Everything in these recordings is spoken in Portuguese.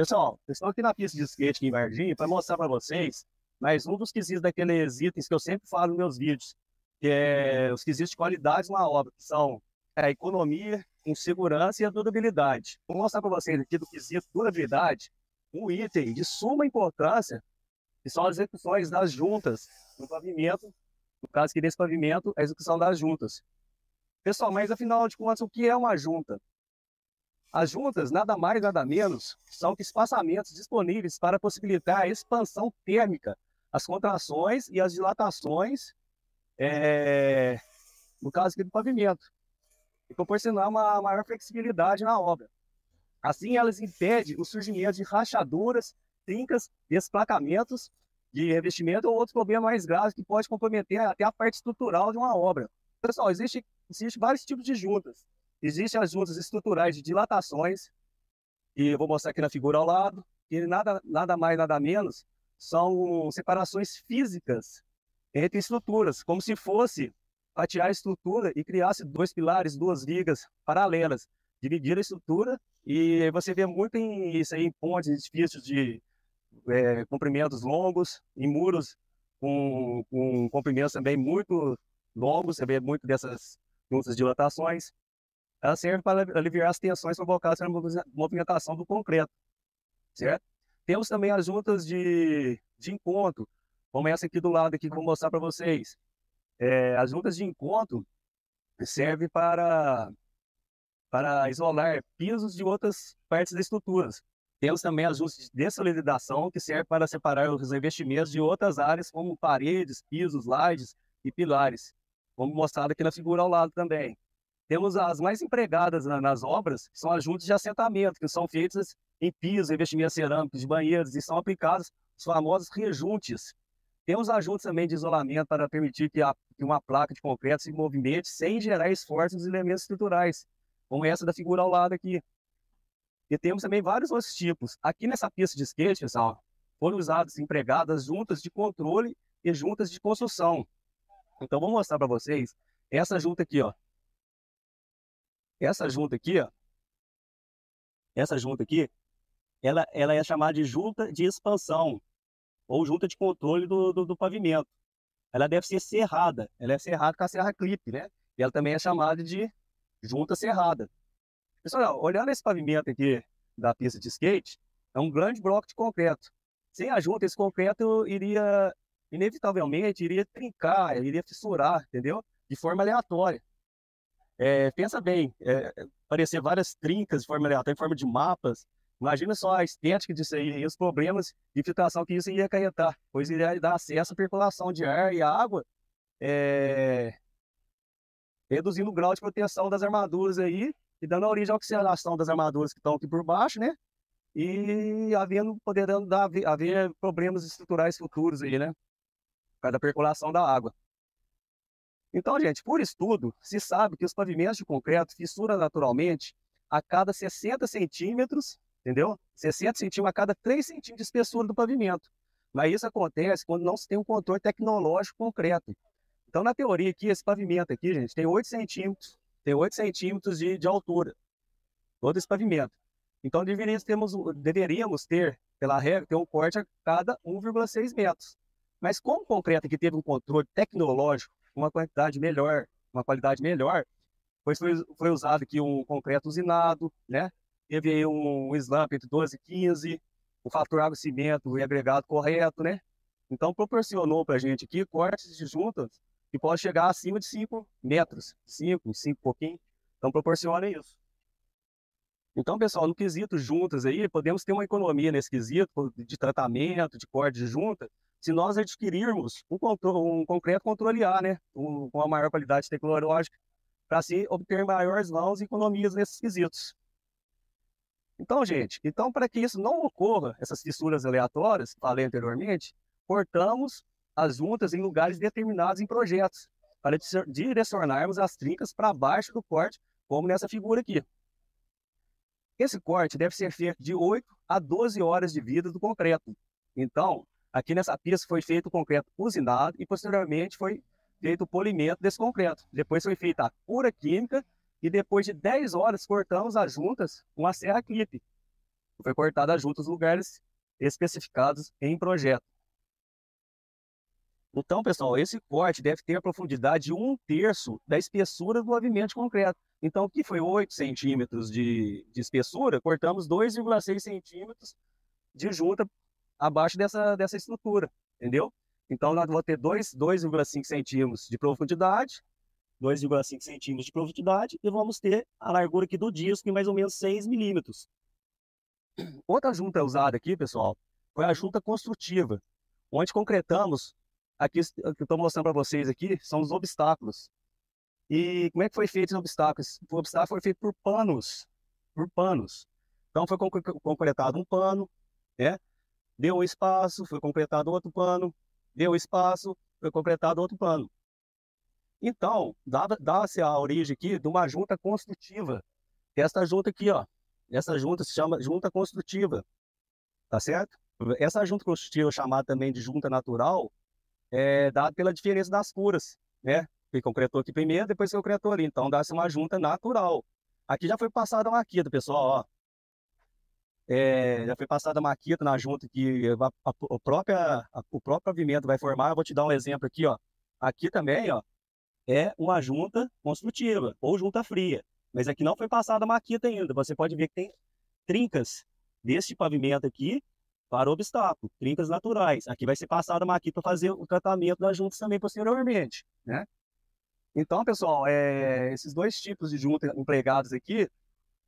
Pessoal, estou aqui na pista de skate aqui em Varginha para mostrar para vocês mais um dos quesitos daqueles itens que eu sempre falo nos meus vídeos, que é os quesitos de qualidade na obra, que são a economia, a segurança e a durabilidade. Vou mostrar para vocês aqui do quesito durabilidade um item de suma importância, que são as execuções das juntas no pavimento, no caso aqui desse pavimento, a execução das juntas. Pessoal, mas afinal de contas, o que é uma junta? As juntas, nada mais, nada menos, são espaçamentos disponíveis para possibilitar a expansão térmica, as contrações e as dilatações, é, no caso aqui do pavimento, e proporcionar uma maior flexibilidade na obra. Assim, elas impedem o surgimento de rachaduras, trincas, desplacamentos de revestimento ou outros problemas mais graves que pode comprometer até a parte estrutural de uma obra. Pessoal, existe, existe vários tipos de juntas. Existem as juntas estruturais de dilatações, e eu vou mostrar aqui na figura ao lado, que nada, nada mais, nada menos, são separações físicas entre estruturas, como se fosse para tirar a estrutura e criasse dois pilares, duas vigas paralelas, dividir a estrutura, e você vê muito em, isso aí em pontes, edifícios de é, comprimentos longos, em muros com, com comprimentos também muito longos, você vê muito dessas juntas dilatações ela serve para aliviar as tensões provocadas pela movimentação do concreto, certo? Temos também as juntas de, de encontro, como essa aqui do lado que eu vou mostrar para vocês. É, as juntas de encontro servem para, para isolar pisos de outras partes das estruturas. Temos também as juntas de dessolidização, que servem para separar os revestimentos de outras áreas, como paredes, pisos, lajes e pilares, como mostrado aqui na figura ao lado também. Temos as mais empregadas nas obras, que são as juntas de assentamento, que são feitas em pisos, revestimentos cerâmicos, de banheiros, e são aplicados os famosos rejuntes. Temos ajuntes também de isolamento para permitir que, a, que uma placa de concreto se movimente sem gerar esforço nos elementos estruturais, como essa da figura ao lado aqui. E temos também vários outros tipos. Aqui nessa pista de skate, pessoal, foram usadas empregadas juntas de controle e juntas de construção. Então, vou mostrar para vocês essa junta aqui, ó. Essa junta aqui, ó, essa junta aqui, ela, ela é chamada de junta de expansão ou junta de controle do, do, do pavimento. Ela deve ser serrada, ela é serrada com a serra clipe, né? E ela também é chamada de junta serrada. Pessoal, olhando esse pavimento aqui da pista de skate, é um grande bloco de concreto. Sem a junta, esse concreto iria, inevitavelmente, iria trincar, iria fissurar, entendeu? De forma aleatória. É, pensa bem, é, aparecer várias trincas de forma aleatória, em forma de mapas. Imagina só a estética disso aí e os problemas de filtração que isso ia acarretar, pois iria dar acesso à percolação de ar e água, é, reduzindo o grau de proteção das armaduras aí e dando origem à oxidação das armaduras que estão aqui por baixo, né? E havendo, podendo dar, haver problemas estruturais futuros aí, né? Por causa da percolação da água. Então, gente, por estudo, se sabe que os pavimentos de concreto fissuram naturalmente a cada 60 centímetros, entendeu? 60 centímetros a cada 3 centímetros de espessura do pavimento. Mas isso acontece quando não se tem um controle tecnológico concreto. Então, na teoria aqui, esse pavimento aqui, gente, tem 8 centímetros, tem 8 centímetros de, de altura, todo esse pavimento. Então, deveríamos, temos, deveríamos ter, pela regra, ter um corte a cada 1,6 metros. Mas como o concreto aqui teve um controle tecnológico uma quantidade melhor, uma qualidade melhor, pois foi, foi usado aqui um concreto usinado, né? Teve aí um slump entre 12 e 15, o fator água-cimento e agregado correto, né? Então proporcionou para a gente aqui cortes de juntas que pode chegar acima de 5 metros, 5, 5 pouquinho. Então proporciona isso. Então, pessoal, no quesito juntas aí, podemos ter uma economia nesse quesito de tratamento, de corte de junta, se nós adquirirmos um, um concreto controle A, né, um, com a maior qualidade tecnológica, para assim obter maiores mãos e economias nesses quesitos. Então, gente, então para que isso não ocorra, essas fissuras aleatórias, falei anteriormente, cortamos as juntas em lugares determinados em projetos, para direcionarmos as trincas para baixo do corte, como nessa figura aqui. Esse corte deve ser feito de 8 a 12 horas de vida do concreto. Então, Aqui nessa pista foi feito o concreto usinado e posteriormente foi feito o polimento desse concreto. Depois foi feita a cura química e depois de 10 horas cortamos as juntas com a serra clipe. Foi cortada junto os lugares especificados em projeto. Então, pessoal, esse corte deve ter a profundidade de um terço da espessura do pavimento concreto. Então, o que foi 8 centímetros de, de espessura, cortamos 2,6 centímetros de junta abaixo dessa, dessa estrutura, entendeu? Então, nós vamos ter 2,5 centímetros de profundidade, 2,5 centímetros de profundidade, e vamos ter a largura aqui do disco em mais ou menos 6 milímetros. Outra junta usada aqui, pessoal, foi a junta construtiva, onde concretamos, aqui que estou mostrando para vocês aqui, são os obstáculos. E como é que foi feito os obstáculos? O obstáculo foi feito por panos, por panos. Então foi concretado um pano, né? Deu um espaço, foi concretado outro pano, deu espaço, foi concretado outro pano. Então, dá-se a origem aqui de uma junta construtiva. Esta junta aqui, ó, essa junta se chama junta construtiva, tá certo? Essa junta construtiva, chamada também de junta natural, é dada pela diferença das curas, né? Que concretou aqui primeiro, depois concretou ali. Então, dá-se uma junta natural. Aqui já foi passada a maquita, pessoal, ó. É, já foi passada a maquita na junta que a, a, a própria, a, o próprio pavimento vai formar. Eu vou te dar um exemplo aqui, ó. Aqui também, ó, é uma junta construtiva ou junta fria. Mas aqui não foi passada a maquita ainda. Você pode ver que tem trincas deste pavimento aqui para o obstáculo, trincas naturais. Aqui vai ser passada a maquita para fazer o tratamento das juntas também posteriormente, né? Então, pessoal, é, esses dois tipos de junta empregados aqui,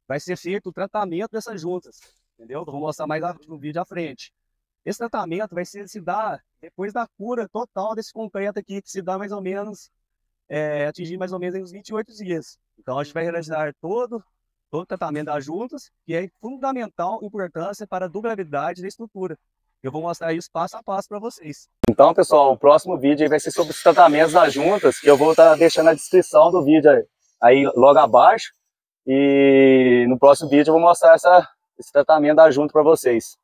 vai ser feito o tratamento dessas juntas, entendeu? Vou mostrar mais no vídeo à frente. Esse tratamento vai ser, se dar depois da cura total desse concreto aqui, que se dá mais ou menos, é, atingir mais ou menos uns 28 dias. Então, a gente vai realizar todo, todo o tratamento das juntas, que é fundamental importância para a durabilidade da estrutura. Eu vou mostrar isso passo a passo para vocês. Então, pessoal, o próximo vídeo vai ser sobre os tratamentos das juntas, que eu vou estar tá deixando na descrição do vídeo aí, aí logo abaixo. E no próximo vídeo eu vou mostrar essa, esse tratamento da junta para vocês.